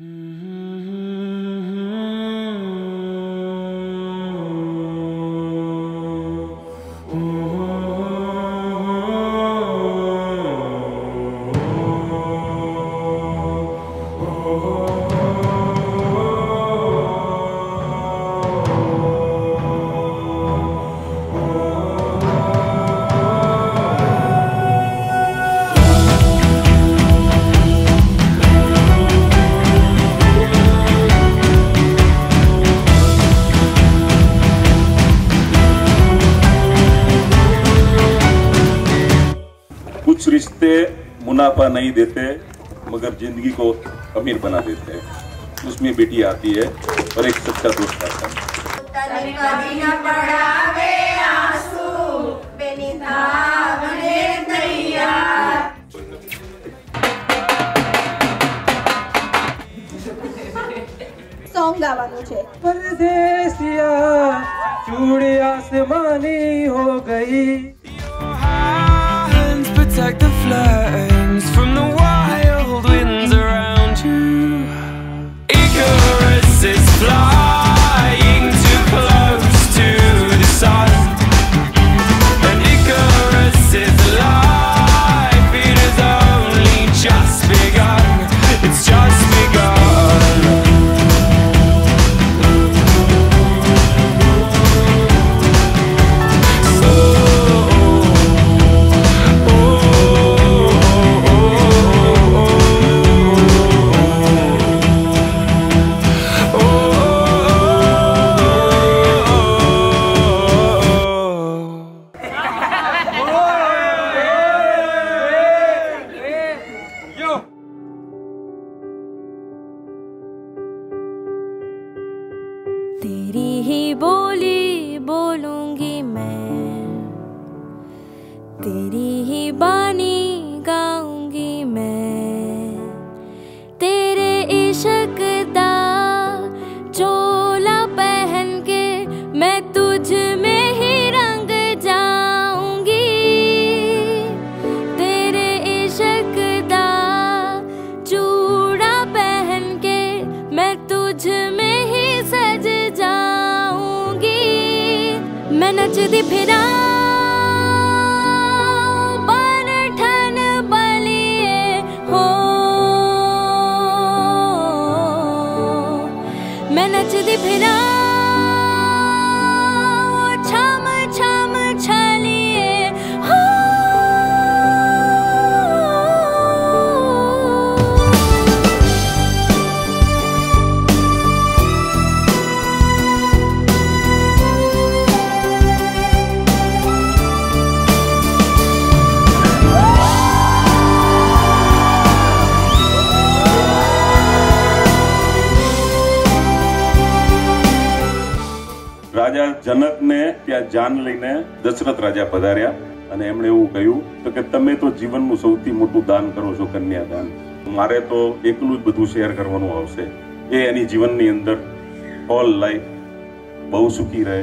Mm-hmm. कुछ रिश्ते मुनाफा नहीं देते मगर जिंदगी को अमीर बना देते हैं उसमें बेटी आती है और एक सच्चा दोस्त आता है તને કદી ન પડાવે આંસુ બેની થાવને તૈયાર સોંગ ગાવાનું છે परदेसिया चूड़ी आसमानी हो गई hands flirt तेरी ही बोली बोलूँगी मैं। तेरी ही बानी मैं भिरा फिरा पले हो। मचिभि જનકને ત્યાં જાન લઈને દશરથ રાજા પધાર્યા અને એમણે એવું કહ્યું, તો કે તમે તો જીવનનું સૌથી મોટું દાન કરો છો કન્યાદાન. મારે તો એકલું જ બધું શેર કરવાનું આવશે. એ એની જીવનની અંદર ઓલ લાઈફ બહુ સુખી રહે.